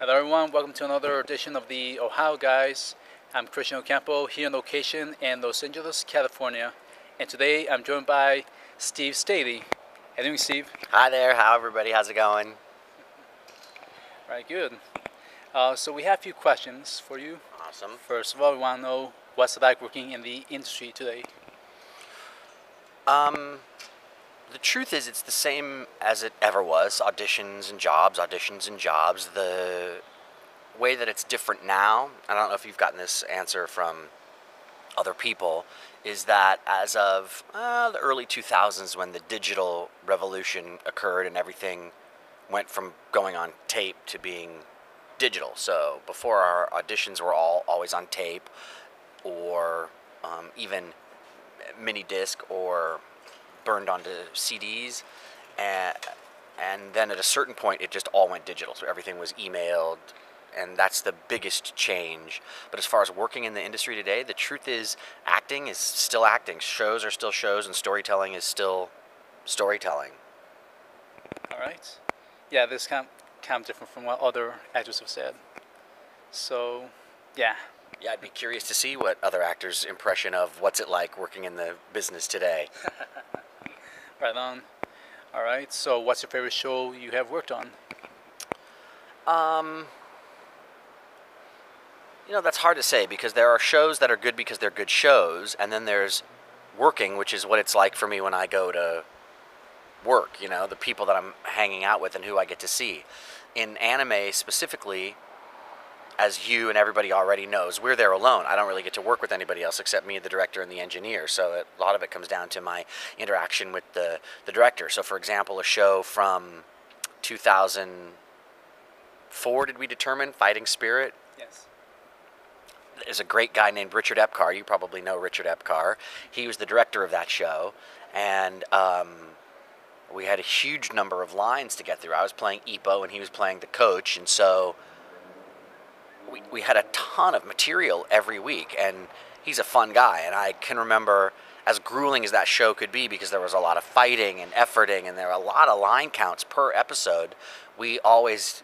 Hello everyone, welcome to another edition of the Ohio Guys. I'm Christian Ocampo here on location in Los Angeles, California. And today I'm joined by Steve Staley. How you doing, Steve? Hi there, how everybody? How's it going? Right, good. Uh, so we have a few questions for you. Awesome. First of all, we want to know what's it like working in the industry today? Um, the truth is, it's the same as it ever was. Auditions and jobs, auditions and jobs. The way that it's different now, I don't know if you've gotten this answer from other people, is that as of uh, the early 2000s, when the digital revolution occurred and everything went from going on tape to being digital. So before our auditions were all always on tape or um, even mini disc or burned onto CDs. And, and then at a certain point, it just all went digital. So everything was emailed, and that's the biggest change. But as far as working in the industry today, the truth is acting is still acting. Shows are still shows, and storytelling is still storytelling. All right. Yeah, this kind kind of different from what other actors have said. So, yeah. Yeah, I'd be curious to see what other actors' impression of what's it like working in the business today. right on. All right. So, what's your favorite show you have worked on? Um, you know, that's hard to say because there are shows that are good because they're good shows, and then there's working, which is what it's like for me when I go to work, you know, the people that I'm hanging out with and who I get to see. In anime specifically, as you and everybody already knows, we're there alone. I don't really get to work with anybody else except me, the director, and the engineer. So it, a lot of it comes down to my interaction with the, the director. So, for example, a show from 2004, did we determine, Fighting Spirit? Yes. There's a great guy named Richard Epcar. You probably know Richard Epcar. He was the director of that show. And um, we had a huge number of lines to get through. I was playing Ippo and he was playing the coach, and so we, we had a ton of material every week. And he's a fun guy, and I can remember as grueling as that show could be because there was a lot of fighting and efforting, and there were a lot of line counts per episode. We always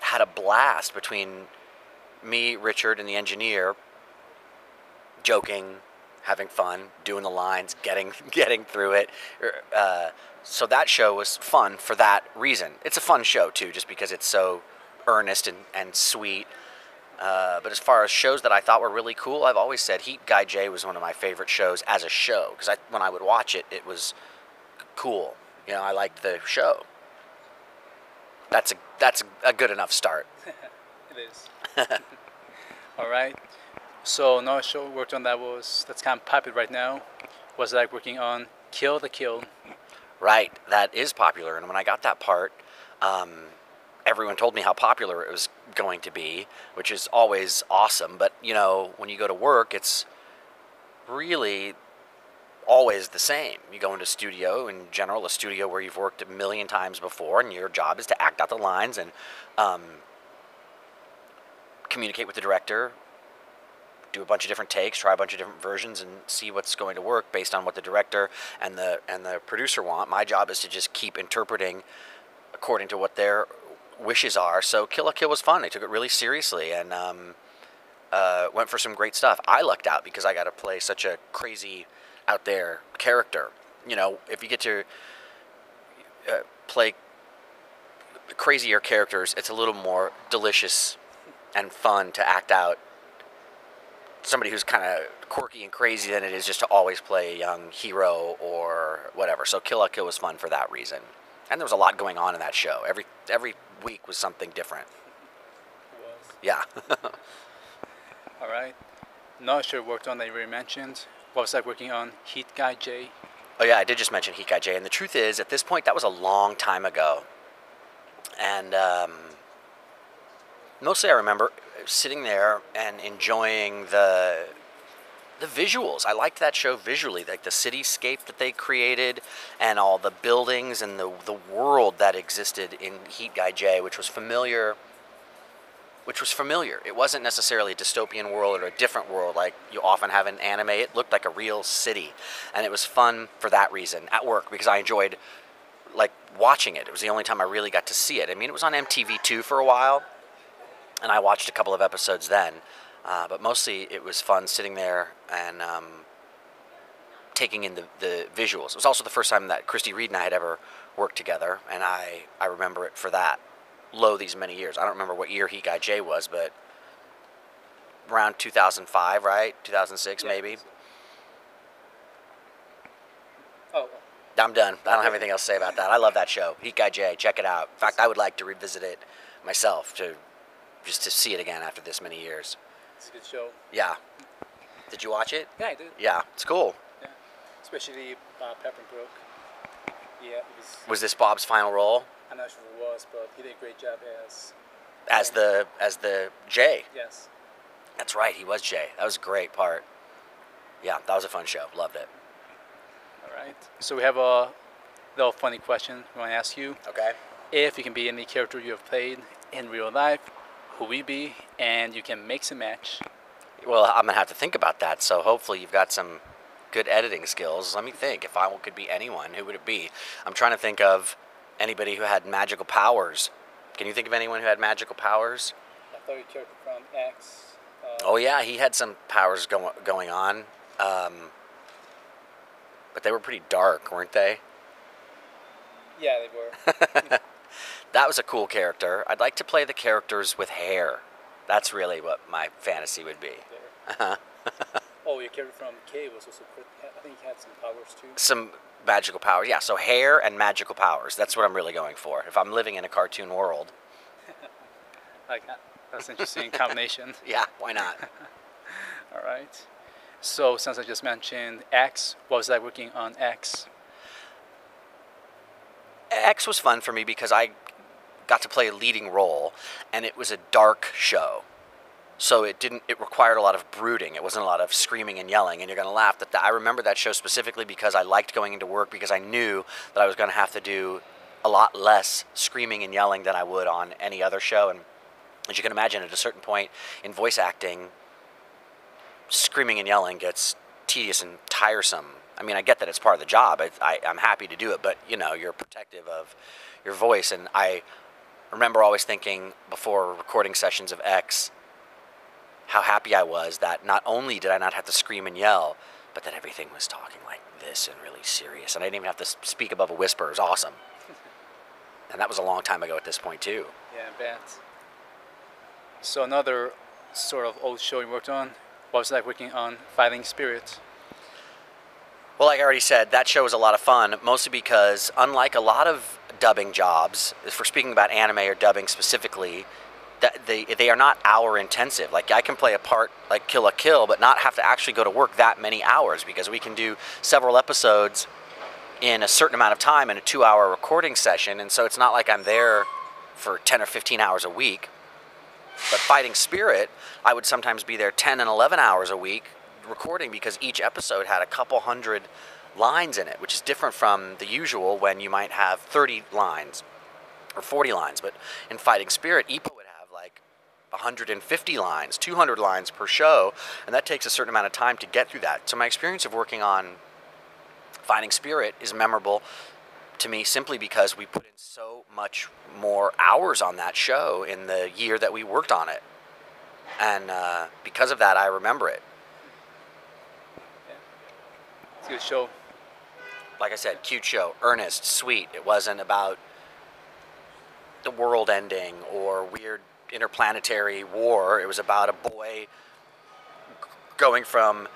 had a blast between me, Richard, and the engineer, joking, having fun, doing the lines, getting getting through it. Uh, so that show was fun for that reason. It's a fun show too, just because it's so earnest and, and sweet. Uh, but as far as shows that I thought were really cool, I've always said Heat Guy J was one of my favorite shows as a show because when I would watch it, it was cool. You know, I liked the show. That's a that's a good enough start. it is. All right. So another show we worked on that was that's kind of popular right now was like working on Kill la Kill. Right, that is popular, and when I got that part, um, everyone told me how popular it was going to be, which is always awesome. But you know, when you go to work, it's really always the same. You go into a studio, in general, a studio where you've worked a million times before, and your job is to act out the lines and um, communicate with the director, do a bunch of different takes, try a bunch of different versions, and see what's going to work based on what the director and the and the producer want. My job is to just keep interpreting according to what their wishes are. So Kill la Kill was fun. They took it really seriously and um, uh, went for some great stuff. I lucked out because I got to play such a crazy, out there character. You know, if you get to uh, play crazier characters, it's a little more delicious and fun to act out somebody who's kind of quirky and crazy than it is just to always play a young hero or whatever. So Kill la Kill was fun for that reason. And there was a lot going on in that show. Every every week was something different. Yeah. All right. Not sure worked on that you already mentioned. What was like working on Heat Guy J? Oh yeah, I did just mention Heat Guy J. And the truth is, at this point, that was a long time ago. And um, mostly, I remember sitting there and enjoying the the visuals. I liked that show visually, like the cityscape that they created and all the buildings and the the world that existed in Heat Guy J, which was familiar which was familiar. It wasn't necessarily a dystopian world or a different world like you often have in anime. It looked like a real city. And it was fun for that reason at work because I enjoyed like watching it. It was the only time I really got to see it. I mean, it was on MTV2 for a while, and I watched a couple of episodes then. Uh, but mostly it was fun sitting there and um, taking in the, the visuals. It was also the first time that Christy Reed and I had ever worked together, and I, I remember it for that. Low these many years. I don't remember what year Heat Guy J was, but around 2005, right? 2006, Yeah, maybe. so- Oh, I'm done. I don't have anything else to say about that. I love that show. Heat Guy J. Check it out. In fact, I would like to revisit it myself to just to see it again after this many years. It's a good show. Yeah. Did you watch it? Yeah, I did. Yeah, it's cool. Yeah. Especially uh, Papenbrook. Yeah, it was. Was this Bob's final role I'm not sure who it was, but he did a great job as. as the as the J? Yes. That's right. He was J. That was a great part. Yeah, that was a fun show. Loved it. All right. So we have a little funny question we want to ask you. Okay. If you can be any character you have played in real life, who you be? And you can mix and match. Well, I'm gonna have to think about that. So hopefully you've got some good editing skills. Let me think. If I could be anyone, who would it be? I'm trying to think of anybody who had magical powers. Can you think of anyone who had magical powers? I thought your character from X. Uh, Oh yeah, he had some powers going going on, um, but they were pretty dark, weren't they? Yeah, they were. That was a cool character. I'd like to play the characters with hair. That's really what my fantasy would be. oh, your character from K was also. pretty- I think he had some powers too. Some magical powers, yeah. So hair and magical powers. That's what I'm really going for. If I'm living in a cartoon world, Like that. That's an interesting combination. yeah, why not? All right. So since I just mentioned X, what was I working on X? X was fun for me because I got to play a leading role, and it was a dark show. So it didn't. It required a lot of brooding. It wasn't a lot of screaming and yelling. And you're gonna laugh that I remember that show specifically because I liked going into work because I knew that I was gonna have to do a lot less screaming and yelling than I would on any other show. And as you can imagine, at a certain point in voice acting, screaming and yelling gets tedious and tiresome. I mean, I get that it's part of the job. I, I, I'm happy to do it, but you know, you're protective of your voice. And I remember always thinking before recording sessions of X how happy I was that not only did I not have to scream and yell, but that everything was talking like this and really serious, and I didn't even have to speak above a whisper. It was awesome. And that was a long time ago at this point too. Yeah, I bet. So another sort of old show you worked on. What was like working on Fighting Spirit? Well, like I already said, that show was a lot of fun, mostly because unlike a lot of dubbing jobs, if we're speaking about anime or dubbing specifically, that they they are not hour intensive. Like I can play a part like Kill la Kill, but not have to actually go to work that many hours because we can do several episodes in a certain amount of time in a two-hour recording session, and so it's not like I'm there for 10 or 15 hours a week. But Fighting Spirit, I would sometimes be there 10 and 11 hours a week recording because each episode had a couple hundred lines in it, which is different from the usual when you might have 30 lines or 40 lines. But in Fighting Spirit, Ippo would have like 150 lines, 200 lines per show, and that takes a certain amount of time to get through that. So my experience of working on Fighting Spirit is memorable to me simply because we put in so much more hours on that show in the year that we worked on it. And uh, because of that, I remember it. It's a good show. Like I said, cute show, earnest, sweet. It wasn't about the world ending or weird interplanetary war. It was about a boy going from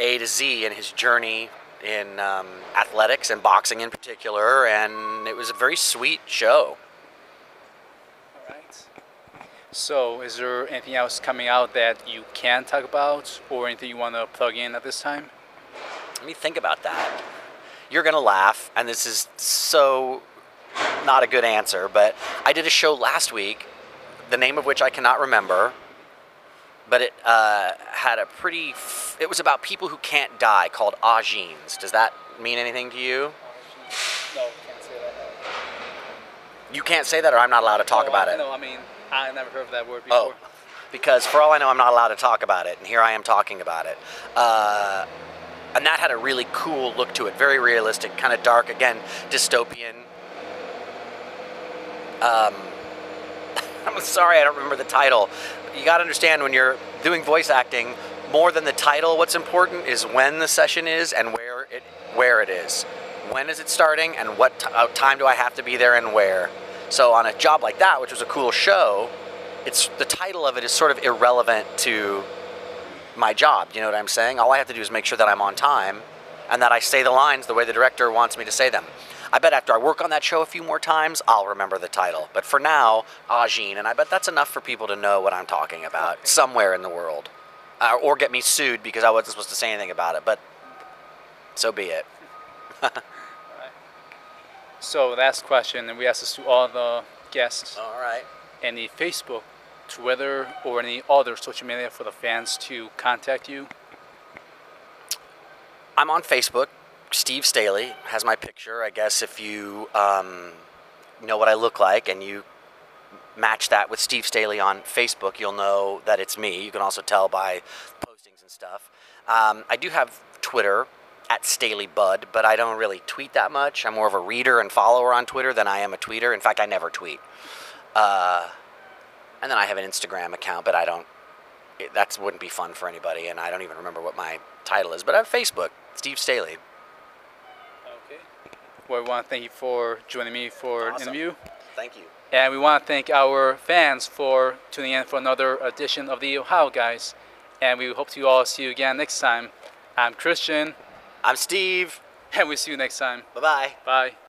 A to Z in his journey in um, athletics and boxing in particular. And it was a very sweet show. All right. So, is there anything else coming out that you can talk about, or anything you want to plug in at this time? Let me think about that. You're going to laugh, and this is so not a good answer, but I did a show last week, the name of which I cannot remember, but it uh, had a pretty. F- it was about people who can't die called Ajins. Does that mean anything to you? No, can't say that. You can't say that, or I'm not allowed to talk no, about I, it. No, I mean I never heard of that word before. Oh, because for all I know, I'm not allowed to talk about it, and here I am talking about it. Uh, and that had a really cool look to it, very realistic, kind of dark, again, dystopian. Um, I'm sorry, I don't remember the title. You got to understand when you're doing voice acting, more than the title, what's important is when the session is and where it where it is. When is it starting, and what uh, time do I have to be there, and where? So on a job like that, which was a cool show, it's the title of it is sort of irrelevant to my job. You know what I'm saying? All I have to do is make sure that I'm on time and that I say the lines the way the director wants me to say them. I bet after I work on that show a few more times, I'll remember the title. But for now, Ajin, and I bet that's enough for people to know what I'm talking about somewhere in the world. Uh, or get me sued because I wasn't supposed to say anything about it, but so be it. So last question, and we ask this to all the guests. All right. Any Facebook, Twitter, or any other social media for the fans to contact you? I'm on Facebook. Steve Staley has my picture. I guess if you um, know what I look like and you match that with Steve Staley on Facebook, you'll know that it's me. You can also tell by postings and stuff. Um, I do have Twitter at Staley Bud, but I don't really tweet that much. I'm more of a reader and follower on Twitter than I am a tweeter. In fact, I never tweet. Uh, and then I have an Instagram account, but I don't. It, that wouldn't be fun for anybody, and I don't even remember what my title is. But I have Facebook, Steve Staley. Well, we want to thank you for joining me for an interview. Thank you. And we want to thank our fans for tuning in for another edition of the Ohio Guys. And we hope to all see you again next time. I'm Christian, I'm Steve. and we'll see you next time. Bye bye. Bye.